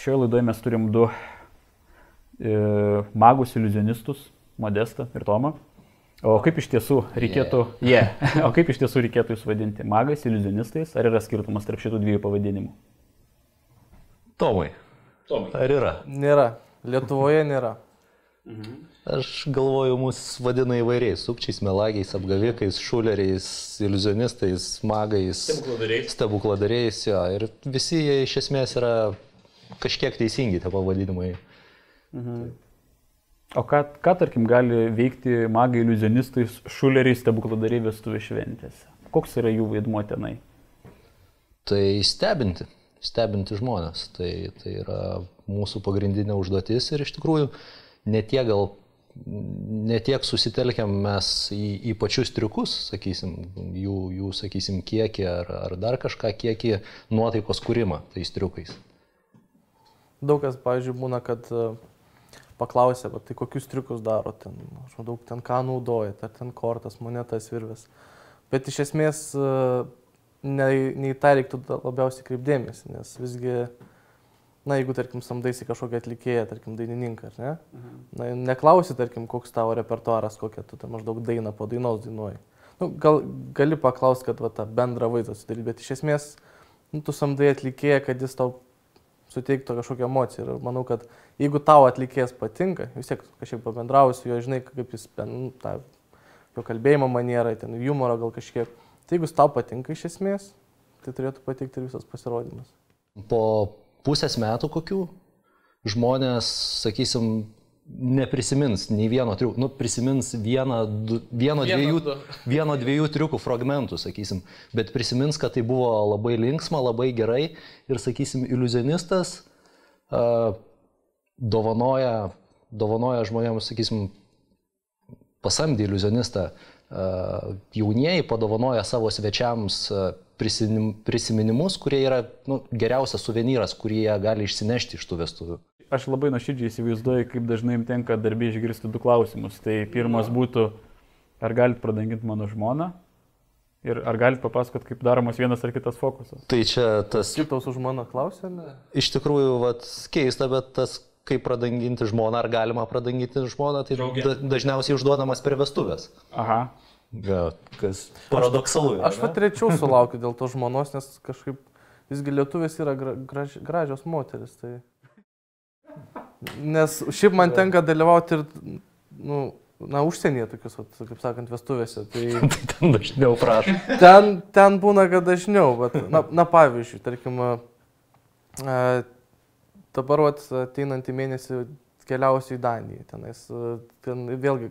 šioje laidoje mes turim du e, magus iliuzionistus, Modestą ir Tomą. O kaip iš tiesų reikėtų, yeah. yeah. o kaip iš tiesų reikėtų jūs vadinti? Magais, iliuzionistais, ar yra skirtumas tarp šitų dviejų pavadinimų? Tomai. Tomai. Ar yra? Nėra. Lietuvoje nėra. Mhm. Aš galvoju, mus vadina įvairiais - sukčiais, melagiais, apgavikais, šuleriais, iliuzionistais, magais, Stebukladariais. stebukladariais. Jo, ir visi jie iš esmės yra kažkiek teisingi tie pavadinimai. O ką, ką tarkim, gali veikti magai, iliuzionistai, šuleriai, stebukladariai vestuvės šventėse? Koks yra jų vaidmuo tenai? Tai stebinti, stebinti žmonės. Tai, tai yra mūsų pagrindinė užduotis ir iš tikrųjų netie gal, netiek susitelkiam mes į, į pačius triukus, sakysim, jų, jų sakysim, kiekį ar, ar dar kažką, kiekį nuotaikos kūrimą tais triukais. Daug kas, pavyzdžiui, būna, kad e, paklausia, va, tai kokius triukus daro ten, aš matau, ten ką naudojat, ar ten kortas, monetas, virves. Bet iš esmės e, ne, ne į tą reiktų labiausiai kreipdėmėsi, nes visgi, na, jeigu, tarkim, samdaisi kažkokią atlikėją, tarkim, dainininką, ar ne? Na, neklausi, tarkim, koks tavo repertuaras, kokią tu ten maždaug dainą po dainos dainuoji. Nu, gal gali paklausti, kad va, tą bendrą vaizdą sudaryti, bet iš esmės, nu, tu samdai atlikėją, kad jis tau suteiktų kažkokią emociją. Ir manau, kad jeigu tau atlikėjas patinka, vis tiek kažkiek pabendrausi, jo žinai, kaip jis, nu, tą, jo kalbėjimo manierą, ten humoro gal kažkiek. Tai jeigu tau patinka iš esmės, tai turėtų patikti ir visas pasirodymas. Po pusės metų kokių žmonės, sakysim, neprisimins nei vieno triukų, nu, prisimins vieną, du, vieno, Vieną, dviejų, du. vieno dviejų triukų fragmentų, sakysim, bet prisimins, kad tai buvo labai linksma, labai gerai ir, sakysim, iliuzionistas uh, dovanoja, dovanoja žmonėms, sakysim, pasamdė iliuzionistą, uh, jaunieji padovanoja savo svečiams uh, prisiminimus, kurie yra nu, geriausias suvenyras, kurį jie gali išsinešti iš tų vestuvių. Aš labai nuoširdžiai įsivaizduoju, kaip dažnai jums tenka darbį išgirsti du klausimus. Tai pirmas būtų, ar galite pradanginti mano žmoną? Ir ar galite papasakot, kaip daromas vienas ar kitas fokusas? Tai čia tas su žmona klausė, ne? iš tikrųjų vat, keista, bet tas kaip pradanginti žmoną, ar galima pradanginti žmoną, tai da, dažniausiai užduodamas per vestuvės. Aha. Ja, kas paradoksalu. Aš pat rečiau sulaukiu dėl to žmonos, nes kažkaip visgi lietuvės yra gra, graž, gražios moteris. Tai... Nes šiaip man tenka dalyvauti ir, nu, na, užsienyje tokius, kaip sakant, vestuvėse. Tai Tai ten dažniau prašom. ten, ten būna, kad dažniau, bet, na, na pavyzdžiui, tarkim, dabar ateinantį mėnesį keliausiu į Daniją. Tenais, ten vėlgi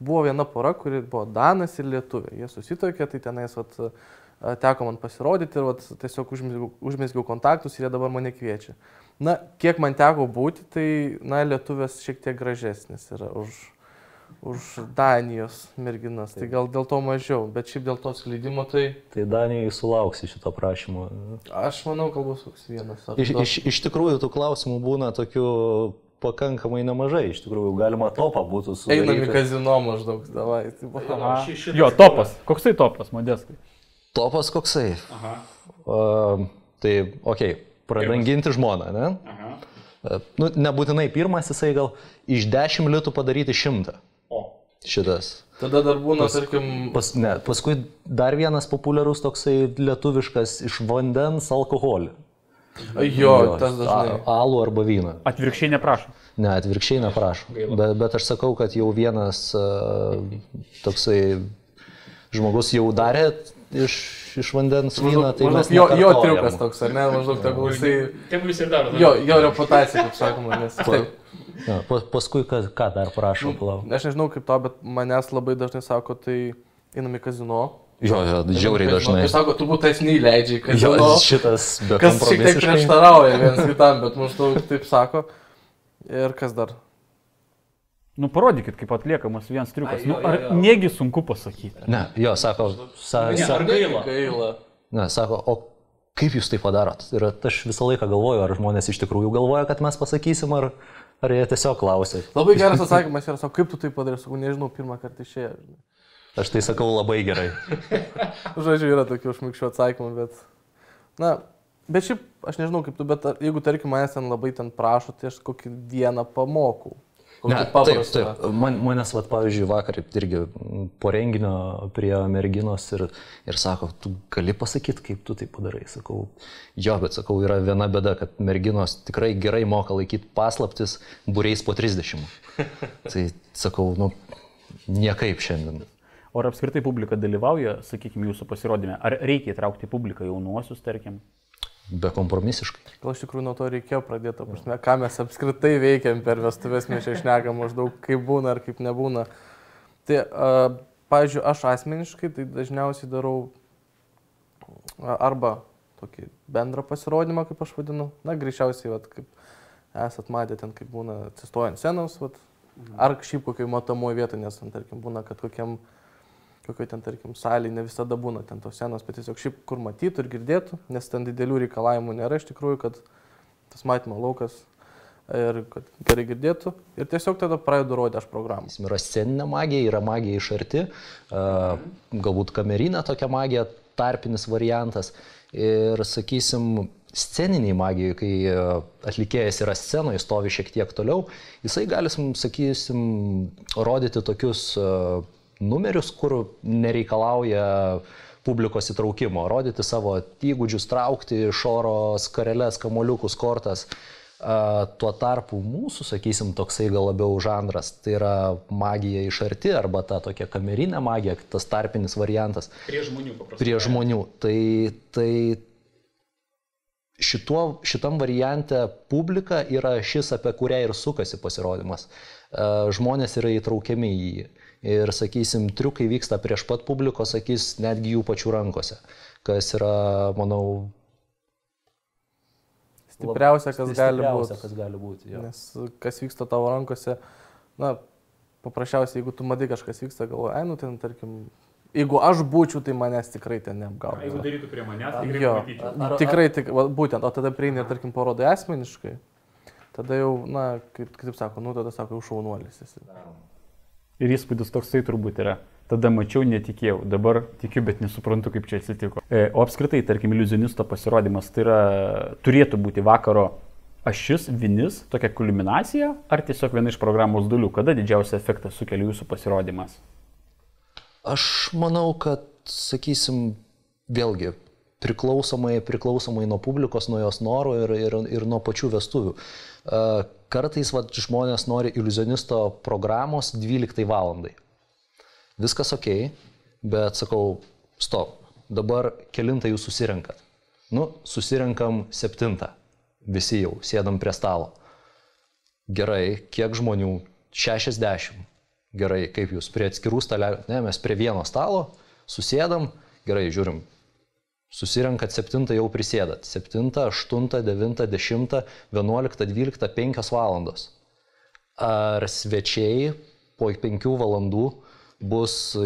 buvo viena pora, kuri buvo Danas ir Lietuvė. Jie susitokė, tai tenais vat, teko man pasirodyti ir vat, tiesiog užmesgiau, užmesgiau kontaktus ir jie dabar mane kviečia. Na, kiek man teko būti, tai, na, Lietuvės šiek tiek gražesnis yra už, už Danijos merginas. Tai gal dėl to mažiau, bet šiaip dėl to slydimo, tai Tai Danijai sulauksi šito prašymo. aš manau, kad bus koks vienas. Iš, iš, iš tikrųjų tų klausimų būna tokių pakankamai nemažai. Iš tikrųjų, galima topą būtų Einam į sudaryti. kazino maždaug, davai. Tai Jo, topas. Koksai topas, modestai? Topas koksai. Aha. Uh, tai, okei, okay, pradanginti žmoną, ne? Aha. Uh, nu, nebūtinai pirmas, jisai gal iš 10 litų padaryti 100. O. Šitas. Tada dar būna, tarkim, Pas, ne, paskui dar vienas populiarus toksai lietuviškas iš vandens alkoholį. jo, tas dažnai. A- Alų arba vyną. Atvirkščiai neprašom. Ne, atvirkščiai neprašau. Gaila. Bet, bet aš sakau, kad jau vienas uh, toksai žmogus jau darė iš, iš vandens vyną, tai Maždaug jo, jo triukas toks, ar ne? Maždaug tegul jisai. Tegul jis ir daro. Jo, jo reputacija, kaip sakoma, nes. Taip. Ja, pa, paskui ką, ką dar prašau, palauk. Aš nežinau kaip to, bet manęs labai dažnai sako, tai einam į kazino. Jo, jo, žiauriai dažnai. Ir sako, turbūt tas neįleidžiai Jo, kazino. šitas be Kas šiek tiek prieštarauja vienas kitam, bet maždaug taip sako. Ir kas dar? Nu, parodykit, kaip atliekamas vienas triukas. Ai, Nu, jo, jo, ar jo. negi sunku pasakyti? Ne, jo, sako, sa, Ne, sa, ar gaila? Gaila. ne, sako, o kaip jūs tai padarot? Ir aš visą laiką galvoju, ar žmonės iš tikrųjų galvoja, kad mes pasakysim, ar, ar jie tiesiog klausia. Labai geras atsakymas yra, sako, kaip tu tai padarai, sakau, nežinau, pirmą kartą išėjo. žinai. Aš tai sakau labai gerai. Žodžiu, yra tokių šmikščių atsakymų, bet, na, Bet šiaip, aš nežinau kaip tu, bet jeigu tarkim manęs ten labai ten prašo, tai aš kokį dieną pamokau. Ne, taip, taip. Man, manęs, vat, pavyzdžiui, vakar irgi po renginio prie merginos ir, ir sako, tu gali pasakyti, kaip tu tai padarai. Sakau, jo, bet sakau, yra viena bėda, kad merginos tikrai gerai moka laikyti paslaptis būreis po 30. tai sakau, nu, niekaip šiandien. O ar apskritai publika dalyvauja, sakykime, jūsų pasirodymė? Ar reikia įtraukti publiką jaunuosius, tarkim? Bekompromisiškai. Gal iš tikrųjų nuo to reikėjo pradėti, prasme, ką mes apskritai veikiam per vestuvės, mes čia išnekam maždaug kaip būna ar kaip nebūna. Tai, uh, pavyzdžiui, aš asmeniškai tai dažniausiai darau arba tokį bendrą pasirodymą, kaip aš vadinu, na, greičiausiai, vat, kaip esat matę ten, kaip būna atsistojant scenos, vat, ar šiaip kokiai matomoje vietoje, nes, tarkim, būna, kad kokiam kokioj ten, tarkim, salėje ne visada būna ten tos senos, bet tiesiog šiaip kur matytų ir girdėtų, nes ten didelių reikalavimų nėra iš tikrųjų, kad tas matymo laukas ir kad gerai girdėtų. Ir tiesiog tada pradedu rodyti aš programą. Yra sceninė magija, yra magija iš arti, galbūt kamerinė tokia magija, tarpinis variantas. Ir sakysim, sceniniai magijai, kai atlikėjas yra scenoje, stovi šiek tiek toliau, jisai gali, sakysim, rodyti tokius numerius, kur nereikalauja publikos įtraukimo, rodyti savo įgūdžius, traukti iš oro skareles, kamoliukus, kortas. Tuo tarpu mūsų, sakysim, toksai gal labiau žanras, tai yra magija iš arti arba ta tokia kamerinė magija, tas tarpinis variantas Prie žmonių paprastai. prie žmonių. Tai, tai šituo, šitam variante publika yra šis, apie kurią ir sukasi pasirodymas. Žmonės yra įtraukiami į jį. Ir, sakysim, triukai vyksta prieš pat publikos, sakys, netgi jų pačių rankose. Kas yra, manau, Stipriausia, kas gali būti. Kas gali būti jo. Nes kas vyksta tavo rankose, na, paprasčiausiai, jeigu tu matai kažkas vyksta, galvoji, ai, nu ten, tarkim, jeigu aš būčiau, tai manęs tikrai ten neapgautų. darytų prie manęs, tai Jo, Ar- tikrai, tik, va, būtent, o tada prieini ir, tarkim, parodai asmeniškai, tada jau, na, kaip, kaip sako, nu, tada sako, jau šaunuolis esi. Ir įspūdis toksai turbūt yra. Tada mačiau, netikėjau, dabar tikiu, bet nesuprantu, kaip čia atsitiko. E, o apskritai, tarkim, iliuzionisto pasirodymas, tai yra, turėtų būti vakaro ašis, vinis, tokia kulminacija, ar tiesiog viena iš programos dalių, kada didžiausią efektą sukelia jūsų pasirodymas? Aš manau, kad, sakysim, vėlgi, priklausomai, priklausomai nuo publikos, nuo jos norų ir, ir, ir nuo pačių vestuvių. A, Kartais vat, žmonės nori iliuzionisto programos 12 valandai. Viskas ok, bet sakau, stop, dabar kilintą jūs susirenkat. Nu, susirenkam septintą. Visi jau sėdam prie stalo. Gerai, kiek žmonių? 60. Gerai, kaip jūs prie atskirų stalelių? Ne, mes prie vieno stalo susėdam, gerai, žiūrim. Susirenkat 7 jau prisėdat. 7, 8, 9, 10, 11, 12, 5 valandos. Ar svečiai po 5 valandų bus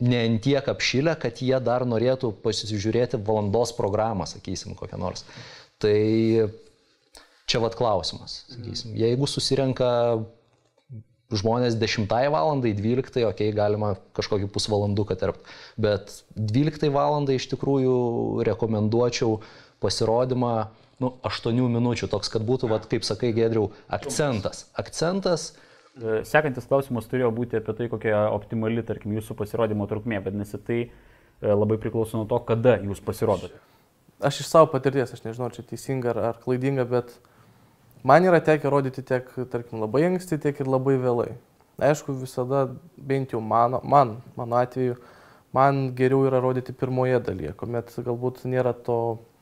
ne ant tiek apšilę, kad jie dar norėtų pasižiūrėti valandos programą, sakysim, kokią nors. Tai čia vad klausimas, sakysim. Jeigu susirenka žmonės 10 valandai, 12, okei, okay, galima kažkokį pusvalanduką tarp. Bet 12 valandai iš tikrųjų rekomenduočiau pasirodymą, nu, 8 minučių, toks, kad būtų, vat, kaip sakai, Gedriau, akcentas. Akcentas, E, Sekantis klausimas turėjo būti apie tai, kokia optimali, tarkim, jūsų pasirodymo trukmė, vadinasi, tai e, labai priklauso nuo to, kada jūs pasirodote. Aš iš savo patirties, aš nežinau, ar čia teisinga ar, ar klaidinga, bet man yra tekę rodyti tiek, tarkim, labai anksti, tiek ir labai vėlai. Aišku, visada, bent jau mano, man, mano atveju, man geriau yra rodyti pirmoje dalyje, kuomet galbūt nėra to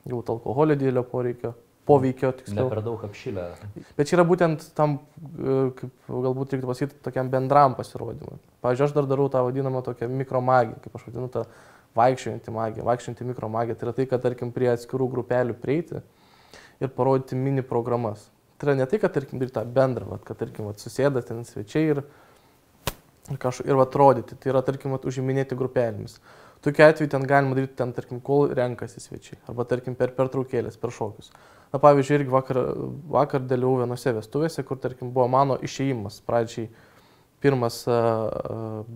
jau alkoholio didelio poreikio, poveikio, ne tiksliau. per daug apšilę. Bet čia yra būtent tam, e, kaip galbūt reikėtų pasakyti, tokiam bendram pasirodymui. Pavyzdžiui, aš dar darau tą vadinamą tokią mikromagiją, kaip aš vadinu tą vaikščiojantį magiją. Vaikščiojantį mikromagija tai yra tai, kad, tarkim, prie atskirų grupelių prieiti ir parodyti mini programas. Tai yra ne tai, kad, tarkim, daryti tą bendrą, vat, kad, tarkim, vat, susėda ten svečiai ir, ir, kažko, ir vat, rodyti. Tai yra, tarkim, vat, užiminėti grupelėmis. Tokiu atveju ten galima daryti ten, tarkim, kol renkasi svečiai. Arba, tarkim, per pertraukėlės, per šokius. Na, pavyzdžiui, irgi vakar, vakar dalyvau vienose vestuvėse, kur, tarkim, buvo mano išėjimas pradžiai pirmas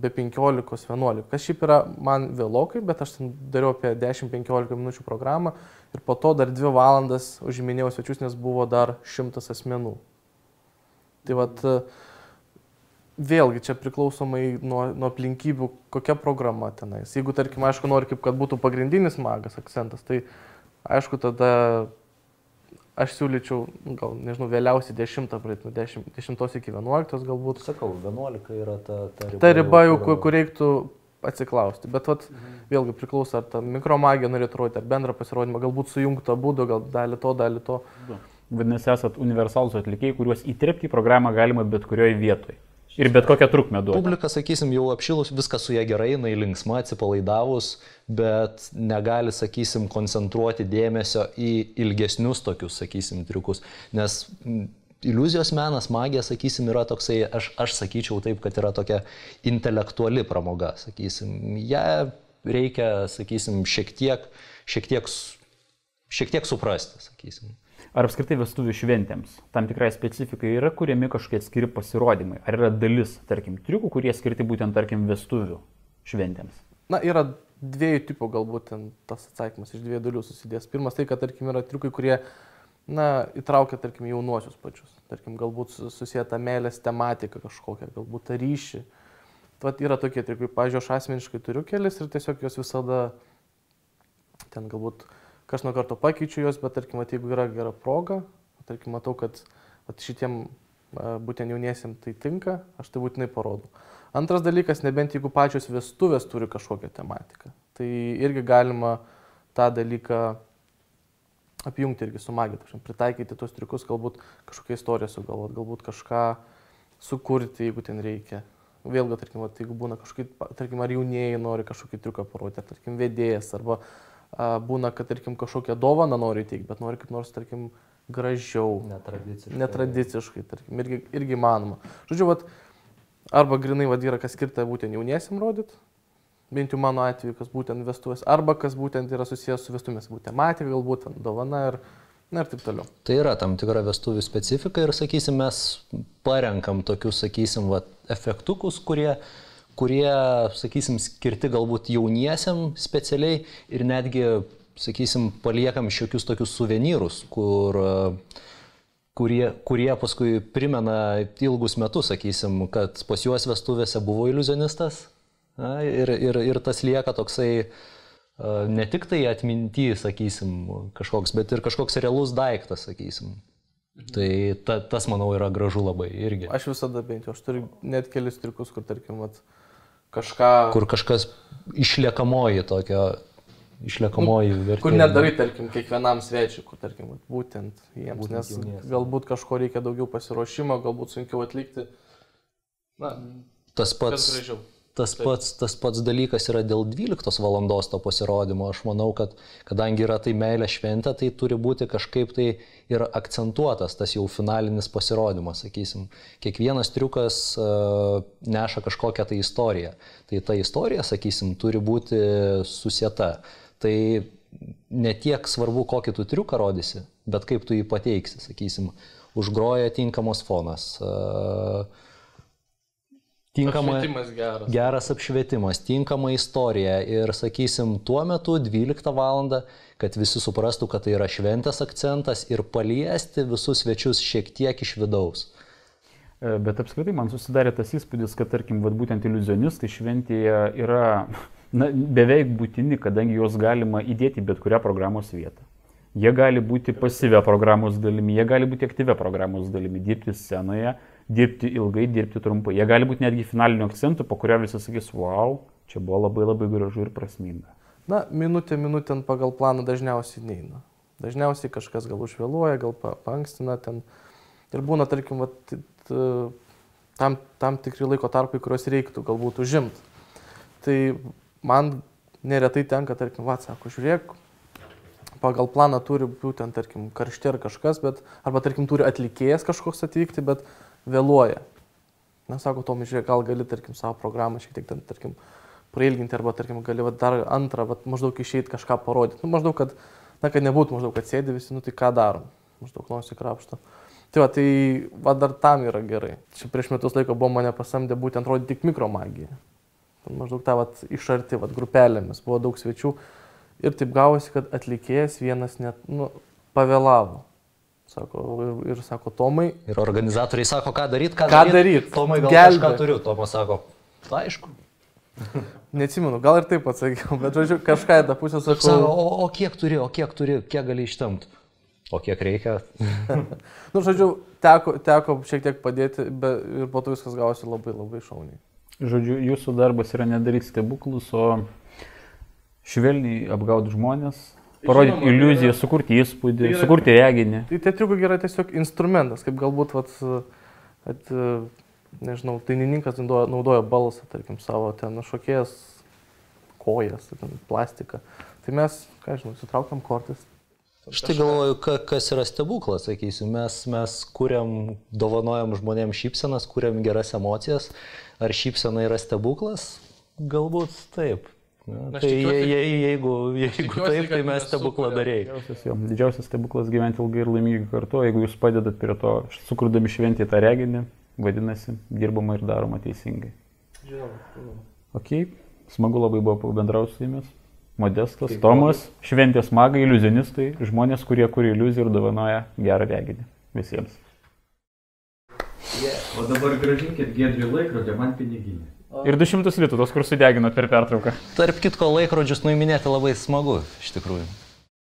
be 15-11, kas šiaip yra man vėlokai, bet aš ten dariau apie 10-15 minučių programą ir po to dar 2 valandas užiminėjau svečius, nes buvo dar 100 asmenų. Tai vad, vėlgi čia priklausomai nuo, nuo aplinkybių, kokia programa tenais. Jeigu, tarkim, aišku, nori, kaip kad būtų pagrindinis magas akcentas, tai aišku, tada aš siūlyčiau, nu, gal, nežinau, vėliausiai 10 praeit, nuo 10, 10 iki 11 galbūt. Sakau, 11 yra ta, ta riba. Ta riba jau, kur, kur reiktų atsiklausti. Bet vat, vėlgi priklauso, ar ta mikromagija norėtų rodyti, ar bendrą pasirodymą, galbūt sujungta būdu, gal dalį to, dalį to. Vadinasi, esat universalus atlikėjai, kuriuos įtirpti į programą galima bet kurioje vietoje. Ir bet kokią trukmę duoda. Publika, sakysim, jau apšilus, viskas su ją gerai, jinai linksma, atsipalaidavus, bet negali, sakysim, koncentruoti dėmesio į ilgesnius tokius, sakysim, triukus. Nes iliuzijos menas, magija, sakysim, yra toksai, aš, aš sakyčiau taip, kad yra tokia intelektuali pramoga, sakysim. Ja reikia, sakysim, šiek tiek, šiek tiek, šiek tiek suprasti, sakysim. Ar apskritai vestuvių šventėms tam tikrai specifikai yra kuriami kažkokie atskiri pasirodymai? Ar yra dalis, tarkim, triukų, kurie skirti būtent, tarkim, vestuvių šventėms? Na, yra dviejų tipų galbūt tas atsakymas iš dviejų dalių susidės. Pirmas tai, kad, tarkim, yra triukai, kurie, na, įtraukia, tarkim, jaunuosius pačius. Tarkim, galbūt susijęta meilės tematika kažkokia, galbūt ryšį. Vat yra tokie triukai, pažiūrėjau, aš asmeniškai turiu kelis ir tiesiog jos visada ten galbūt kas nuo karto pakeičiu juos, bet tarkim, at, jeigu yra gera proga, tarkim, matau, kad at, šitiem būtent jauniesiam tai tinka, aš tai būtinai parodau. Antras dalykas, nebent jeigu pačios vestuvės turi kažkokią tematiką, tai irgi galima tą dalyką apjungti irgi su magija, pritaikyti tos triukus, galbūt kažkokią istoriją sugalvoti, galbūt kažką sukurti, jeigu ten reikia. Vėlgi, tarkim, at, jeigu būna kažkokie, tarkim, ar jaunieji nori kažkokį triuką parodyti, ar, tarkim, vedėjas, arba būna, kad, tarkim, kažkokią dovaną nori teikti, bet nori kaip nors, tarkim, gražiau. Netradiciškai. Netradiciškai, tarkim, irgi, irgi manoma. Žodžiu, vat, arba grinai vad yra, kas skirta būtent jauniesiam rodyti, bent jau mano atveju, kas būtent vestuvės, arba kas būtent yra susijęs su vestuvėmis, būtent tematika, galbūt dovana ir, na, ir taip toliau. Tai yra tam tikra vestuvių specifika ir, sakysim, mes parenkam tokius, sakysim, va, efektukus, kurie kurie, sakysim, skirti galbūt jauniesiam specialiai ir netgi, sakysim, paliekam šiokius tokius suvenyrus, kur, kurie, kurie paskui primena ilgus metus, sakysim, kad pas juos vestuvėse buvo iliuzionistas na, ir, ir, ir tas lieka toksai ne tik tai atminty, sakysim, kažkoks, bet ir kažkoks realus daiktas, sakysim. Mhm. Tai ta, tas, manau, yra gražu labai irgi. Aš visada bent jau, aš turiu net kelis triukus, kur, tarkim, uh, kažką. Kur kažkas išliekamoji tokia, išliekamoji nu, vertė. Kur nedarai, tarkim, kiekvienam svečiui, kur, tarkim, būtent jiems, būtent nes jaunies. galbūt kažko reikia daugiau pasiruošimo, galbūt sunkiau atlikti. Na, tas pats. Gražiau. Tas pats, tas pats dalykas yra dėl 12 valandos to pasirodymo. Aš manau, kad kadangi yra tai meilė šventė, tai turi būti kažkaip tai ir akcentuotas tas jau finalinis pasirodymas, sakysim. Kiekvienas triukas uh, neša kažkokią tai istoriją. Tai ta istorija, sakysim, turi būti susieta. Tai ne tiek svarbu, kokį tu triuką rodysi, bet kaip tu jį pateiksi, sakysim, užgroja tinkamos fonas. Uh, tinkama, apšvietimas geras. geras apšvietimas, tinkama istorija ir, sakysim, tuo metu 12 val. kad visi suprastų, kad tai yra šventės akcentas ir paliesti visus svečius šiek tiek iš vidaus. E, bet apskritai man susidarė tas įspūdis, kad, tarkim, vat, būtent iliuzionistai šventėje yra na, beveik būtini, kadangi juos galima įdėti bet kurią programos vietą. Jie gali būti pasyvę programos dalimi, jie gali būti aktyvę programos dalimi, dirbti scenoje, dirbti ilgai, dirbti trumpai. Jie gali būti netgi finaliniu akcentu, po kurio visi sakys, wow, čia buvo labai labai gražu ir prasminga. Na, minutė minutė pagal planą dažniausiai neina. Dažniausiai kažkas gal užvėluoja, gal pankstina ten. Ir būna, tarkim, vat, tam, tam tikri laiko tarpai, kuriuos reiktų galbūt užimti. Tai man neretai tenka, tarkim, va, sako, žiūrėk, pagal planą turi būtent, tarkim, karštė ar kažkas, bet, arba, tarkim, turi atlikėjas kažkoks atvykti, bet vėluoja. Na, sako, Tomi, žiūrėk, gal gali, tarkim, savo programą šiek tiek, ten, tarkim, prailginti, arba, tarkim, gali va, dar antrą, va, maždaug išeiti kažką parodyti. Nu, maždaug, kad, na, kad nebūtų maždaug, kad sėdi visi, nu tai ką darom, maždaug nusikrapšto. Tai va, tai va dar tam yra gerai. Čia prieš metus laiko buvo mane pasamdę būtent rodyti tik mikromagiją. Maždaug tą vat, iš arti vat, grupelėmis buvo daug svečių. Ir taip gavosi, kad atlikėjas vienas net nu, pavėlavo. Sako, ir, ir sako, Tomai, Ir organizatoriai sako, ką daryti, ką, Ką daryt? Tomai gal Gelbėk. kažką turiu, Tomas sako, "Tai aišku. neatsimenu, gal ir taip atsakiau, bet žodžiu, kažką į tą pusę Sako, sakau. o, o kiek turi, o kiek turi, kiek gali ištemti? O kiek reikia? Nu, žodžiu, teko, teko šiek tiek padėti be, ir po to viskas gavosi labai labai šauniai. Žodžiu, jūsų darbas yra nedaryti stebuklus, o švelniai apgauti žmonės, parodyti Žinoma, iliuziją, yra- sukurti įspūdį, tai yra- sukurti reginį. Tai tie triukai yra tiesiog instrumentas, kaip galbūt, vat, at, nežinau, dainininkas naudoja, naudoja balsą, tarkim, savo ten šokėjas kojas, ten plastiką. Tai mes, ką žinau, sutraukiam kortis. Štai galvoju, ka, kas yra stebuklas, sakysim, mes, mes kuriam, dovanojam žmonėms šypsenas, kuriam geras emocijas. Ar šypsena yra stebuklas? Galbūt taip. Na, tai tikiuosi- je, je, jeigu, jeigu tikiuosi, taip, tai mes stebuklą darėjai. Didžiausias, jo, didžiausias stebuklas gyventi ilgai ir laimingai kartu, jeigu jūs padedat prie to, sukurdami šventį tą reginį, vadinasi, dirbama ir daroma teisingai. Žinoma, žinoma. Ok, smagu labai buvo pabendrauti su jumis. Modestas, Tomas, šventės magai, iliuzionistai, žmonės, kurie kuria iliuziją ir dovanoja gerą reginį visiems. O dabar gražinkit Gedriui laikrodį, man piniginį. Ir 200 litų, tos, kur sudeginot per pertrauką. Tarp kitko, laikrodžius nuiminėti labai smagu, iš tikrųjų.